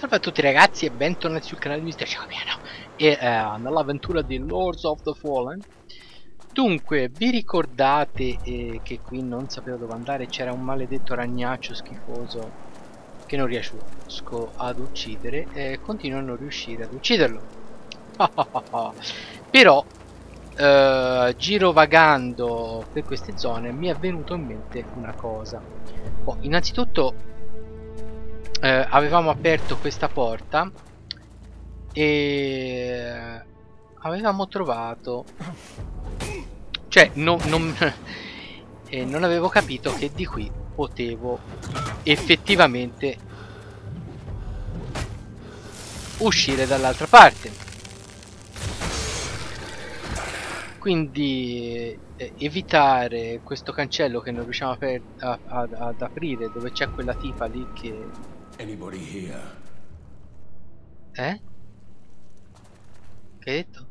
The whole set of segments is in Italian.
Salve a tutti ragazzi e bentornati sul canale di Mr. Ciapiano e eh, nell'avventura di Lords of the Fallen. Dunque, vi ricordate eh, che qui non sapevo dove andare? C'era un maledetto ragnaccio schifoso che non riesco ad uccidere e continuo a non riuscire ad ucciderlo. Però, eh, girovagando per queste zone mi è venuto in mente una cosa. Oh, Innanzitutto eh, avevamo aperto questa porta e avevamo trovato cioè non, non, eh, non avevo capito che di qui potevo effettivamente uscire dall'altra parte. Quindi eh, evitare questo cancello che non riusciamo a, a, ad aprire dove c'è quella tipa lì che Anybody here? Eh? Che hai detto?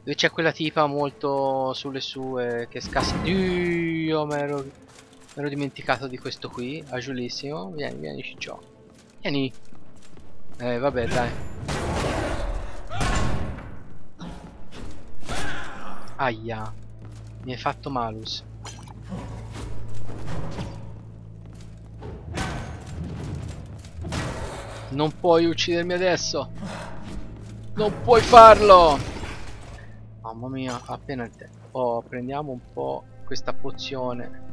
Dove c'è quella tipa molto sulle sue che scassa. Dio, mi ero dimenticato di questo qui. Agiulissimo. Vieni, vieni, ciccio. Vieni. Eh, vabbè, dai. Aia. Mi hai fatto malus. Non puoi uccidermi adesso. Non puoi farlo. Mamma mia, appena il tempo. Oh, prendiamo un po' questa pozione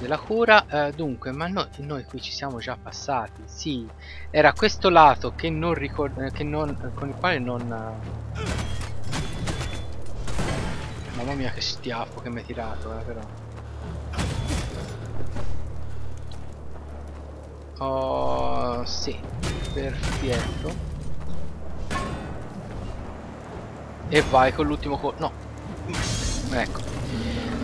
della cura. Eh, dunque, ma noi, noi qui ci siamo già passati. Sì, era questo lato che non ricordo, che non, con il quale non... Mamma mia che stiafo che mi hai tirato, eh, però. Oh, sì, perfetto. E vai con l'ultimo colpo. No. Ecco.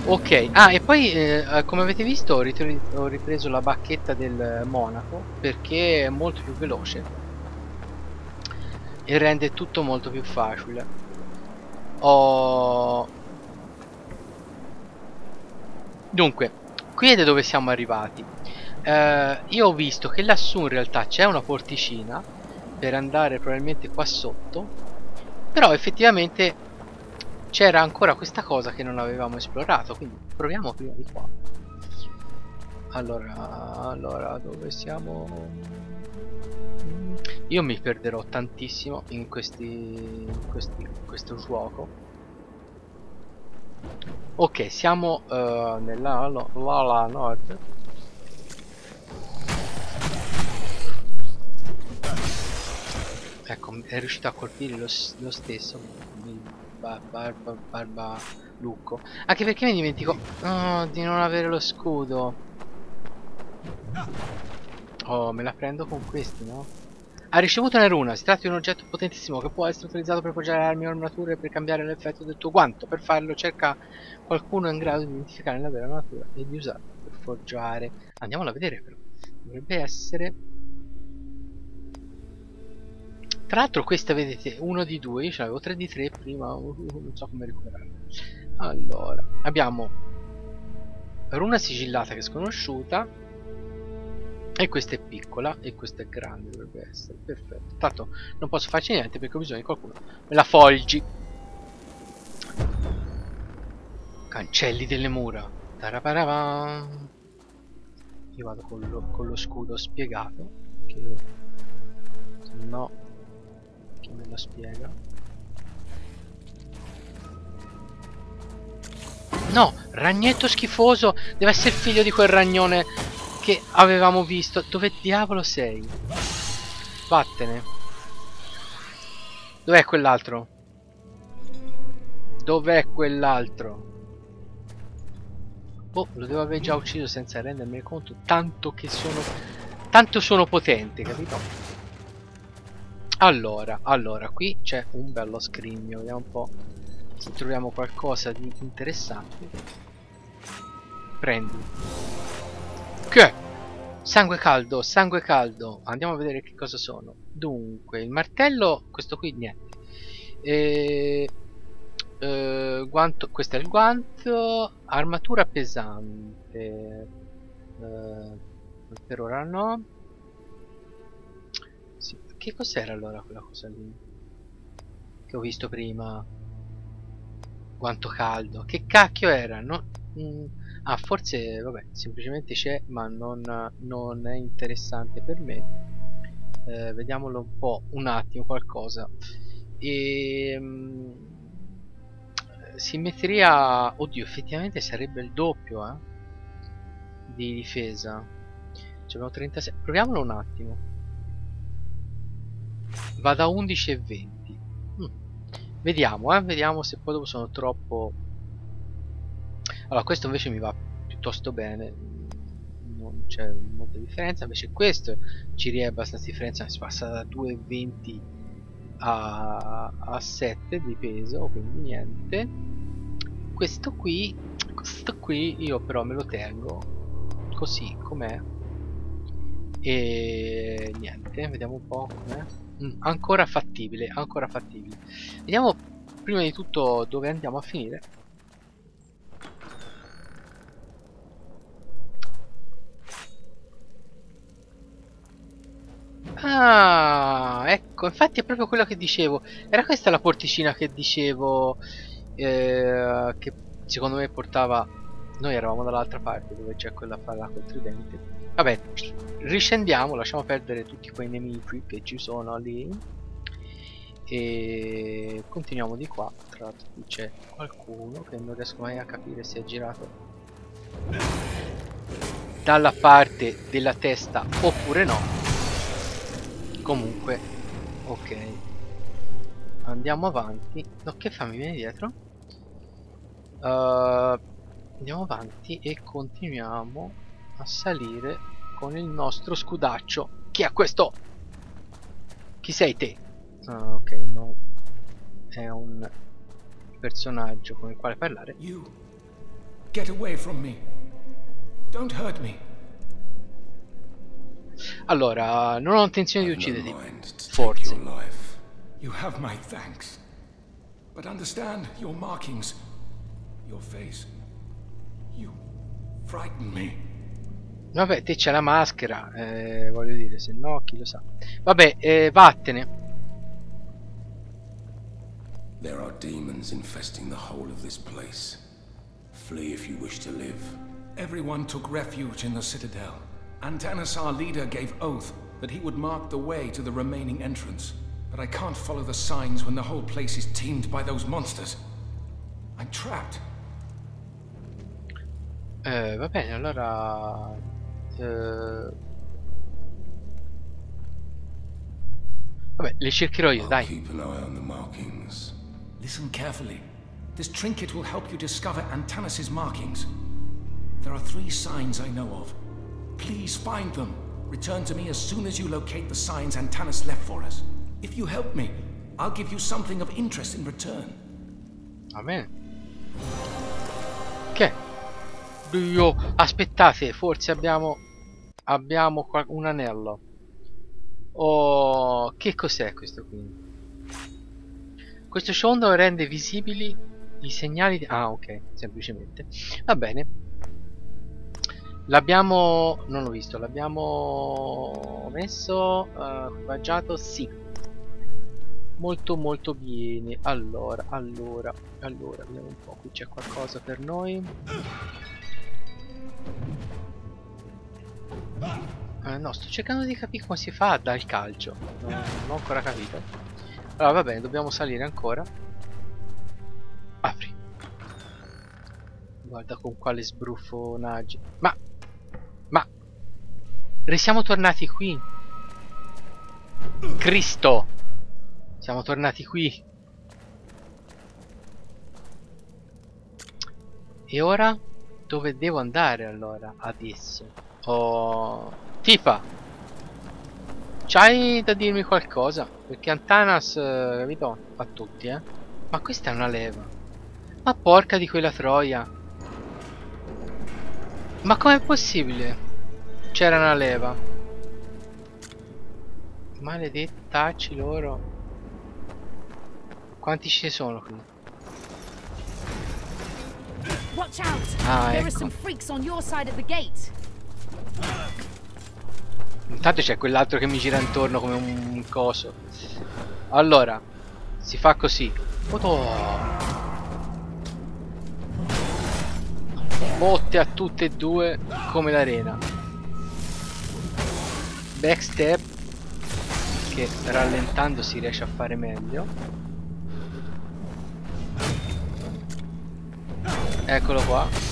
Ok, ah e poi eh, come avete visto ho, ripreso la bacchetta del monaco perché è molto più veloce e rende tutto molto più facile. Ho... Dunque, qui è dove siamo arrivati eh, io ho visto che lassù in realtà c'è una porticina per andare probabilmente qua sotto però effettivamente c'era ancora questa cosa che non avevamo esplorato quindi proviamo prima di qua. Allora allora dove siamo? Io mi perderò tantissimo in questi in, questi, in questo gioco. Ok siamo uh, nella no, la, nord è riuscito a colpire lo, lo stesso il barba, barba lucco. Anche perché mi dimentico oh, di non avere lo scudo. Oh me la prendo con questi no? ha ricevuto una runa si tratta di un oggetto potentissimo che può essere utilizzato per poggiare armi o armature per cambiare l'effetto del tuo guanto. Per farlo cerca qualcuno in grado di identificare la vera natura e di usarla per forgiare. Andiamolo a vedere però. Dovrebbe essere tra l'altro questa vedete uno di due io ce l'avevo 3 di 3 prima non so come recuperarla allora abbiamo runa sigillata che è sconosciuta e questa è piccola e questa è grande dovrebbe essere. Perfetto. Tanto non posso farci niente perché ho bisogno di qualcuno me la folgi. Cancelli delle mura. Taraparavam. io vado con lo, con lo scudo spiegato che se no me lo spiega No, ragnetto schifoso Deve essere figlio di quel ragnone Che avevamo visto Dove diavolo sei? Vattene Dov'è quell'altro? Dov'è quell'altro? Oh, lo devo aver già ucciso senza rendermi conto Tanto che sono Tanto sono potente, capito? Allora, allora, qui c'è un bello scrigno, vediamo un po' se troviamo qualcosa di interessante. Prendi. Che? Sangue caldo, sangue caldo. Andiamo a vedere che cosa sono. Dunque, il martello, questo qui niente. E... Eh, guanto, questo è il guanto. Armatura pesante. Eh, per ora no. Che cos'era allora quella cosa lì? Che ho visto prima. Quanto caldo. Che cacchio era? No, mm, ah, forse, vabbè, semplicemente c'è, ma non, non, è interessante per me. Eh, vediamolo un po', un attimo, qualcosa. E... Mm, simmetria... Oddio, effettivamente sarebbe il doppio, eh? Di difesa. Cioè, abbiamo 36. Proviamolo un attimo. Va da 11 e 20. Mm. Vediamo, eh? Vediamo se poi dopo sono troppo... Allora, questo invece mi va piuttosto bene. Non c'è molta differenza. Invece questo ci rie abbastanza differenza. Si passa da 2,20 a, a 7 di peso. Quindi niente. Questo qui... Questo qui io però me lo tengo così com'è e niente vediamo un po' com'è ancora fattibile ancora fattibile vediamo prima di tutto dove andiamo a finire Ah, ecco, infatti è proprio quello che dicevo. Era questa la porticina che dicevo eh, che secondo me portava... Noi eravamo dall'altra parte dove c'è quella palla col tridente. Vabbè, riscendiamo, lasciamo perdere tutti quei nemici che ci sono lì. E continuiamo di qua. Tra l'altro qui c'è qualcuno che non riesco mai a capire se è girato dalla parte della testa oppure no. Comunque, ok. Andiamo avanti. No, che fa? Mi viene dietro? Uh, andiamo avanti e continuiamo a salire con il nostro scudaccio. Chi è questo? Chi sei te? Ah, ok, no. È un personaggio con il quale parlare. You. Get away from me. Don't hurt me. Allora, non ho intenzione di ucciderti. Forse. You have my thanks. But understand your markings, your face. You frighten me. Vabbè, te c'è la maschera, eh, voglio dire, se no chi lo sa. Vabbè, eh, vattene. There are demons infesting the whole of this place. Flee if you wish to live. Everyone took refuge in the citadel. Antanas, our leader, gave oath that he would mark the way to the remaining entrance. But I can't follow the signs when the whole place is teemed by those monsters. I'm trapped. Eh, va bene, allora. Uh, Vabbè, le cercherò io, dai. Listen carefully. This trinket will help you discover Antanas' markings. There are three signs I know of. Please find them. Return to me as soon as you locate the signs Antanas left for us. If you help me, I'll give you something of interest in return. Amen. Che? Dio, aspettate, forse abbiamo abbiamo un anello. Oh, che cos'è questo qui? Questo sciondo rende visibili i segnali di... Ah, ok, semplicemente. Va bene. L'abbiamo... non l'ho visto, l'abbiamo messo... Uh, equipaggiato? Sì. Molto molto bene. Allora, allora, allora, vediamo un po'. Qui c'è qualcosa per noi. Eh, no, sto cercando di capire come si fa dal calcio. Non, ho ancora capito. Allora, va bene, dobbiamo salire ancora. Apri. Guarda con quale sbruffonaggi. Ma... Ma... Siamo tornati qui. Cristo! Siamo tornati qui. E ora? Dove devo andare allora? Adesso. Oh... Tipa! C'hai da dirmi qualcosa? Perché Antanas, eh, capito? Fa tutti, eh. Ma questa è una leva. Ma porca di quella troia. Ma com'è possibile? C'era una leva. Maledettacci loro. Quanti ci sono qui? Watch out! Ah, ecco. Intanto c'è quell'altro che mi gira intorno come un coso. Allora, si fa così. Odò. Botte a tutte e due come l'arena. Backstep che rallentando si riesce a fare meglio. Eccolo qua.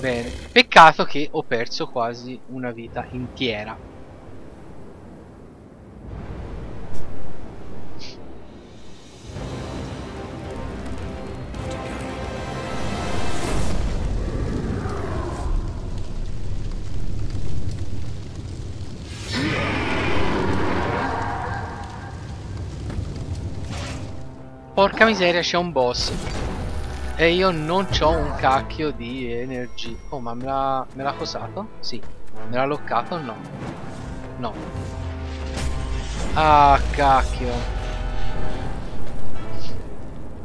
Bene. Peccato che ho perso quasi una vita intera. Porca miseria c'è un boss E io non ho un cacchio di energia Oh ma me l'ha cosato? Sì. Me l'ha loccato? No? No. Ah cacchio.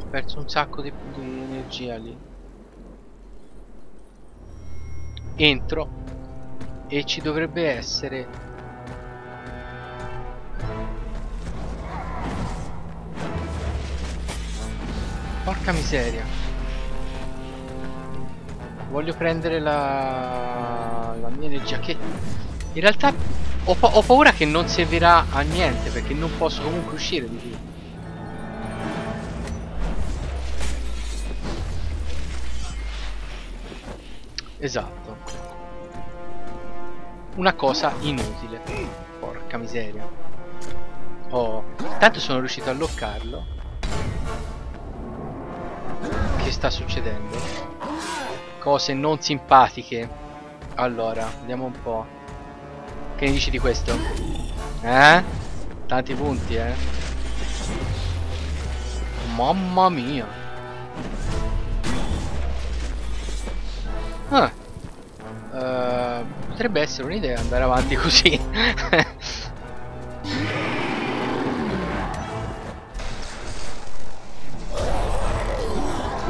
Ho perso un sacco di, di energia lì. Entro. E ci dovrebbe essere Porca miseria. Voglio prendere la, la mia che in realtà ho, pa ho, paura che non servirà a niente perché non posso comunque uscire di qui. Esatto. Una cosa inutile. Porca miseria. Oh, tanto sono riuscito a loccarlo che sta succedendo? Cose non simpatiche. Allora, vediamo un po'. Che ne dici di questo? Eh? Tanti punti, eh? Mamma mia. Ah. Uh, potrebbe essere un'idea andare avanti così.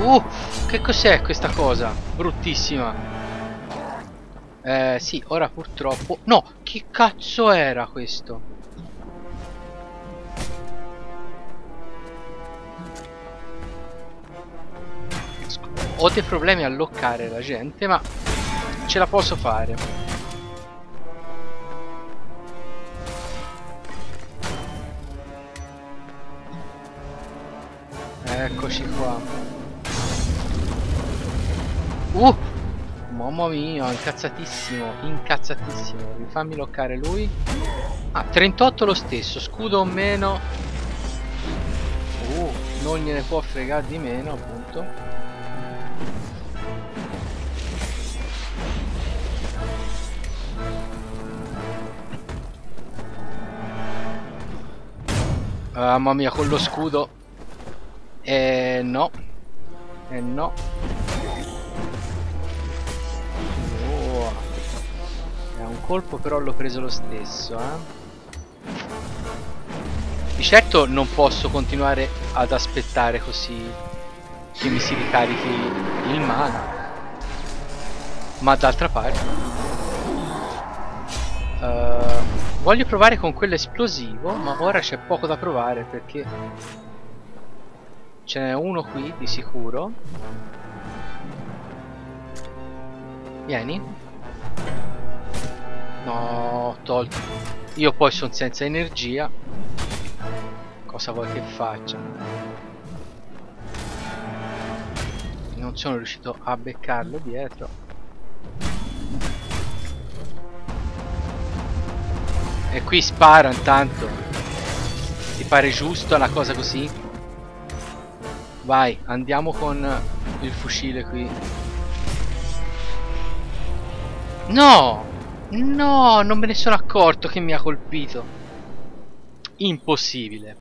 Uh, che cos'è questa cosa? Bruttissima. Eh, sì, ora purtroppo... No, che cazzo era questo? Ho dei problemi a loccare la gente, ma ce la posso fare. Eccoci qua. Uh! Mamma mia, incazzatissimo, incazzatissimo. Fammi loccare lui. Ah, 38 lo stesso, scudo o meno. Uh, non gliene può fregare di meno, appunto. Ah, mamma mia, con lo scudo. Eh no. Eh no. Colpo però l'ho preso lo stesso eh? Di certo non posso continuare ad aspettare così che mi si ricarichi il mana Ma d'altra parte uh, Voglio provare con quello esplosivo Ma ora c'è poco da provare perché Ce n'è uno qui di sicuro. Vieni No, tolto. Io poi sono senza energia. Cosa vuoi che faccia? Non sono riuscito a beccarlo dietro. E qui spara intanto. Ti pare giusto una cosa così? Vai, andiamo con il fucile qui. No! No, non me ne sono accorto che mi ha colpito. Impossibile.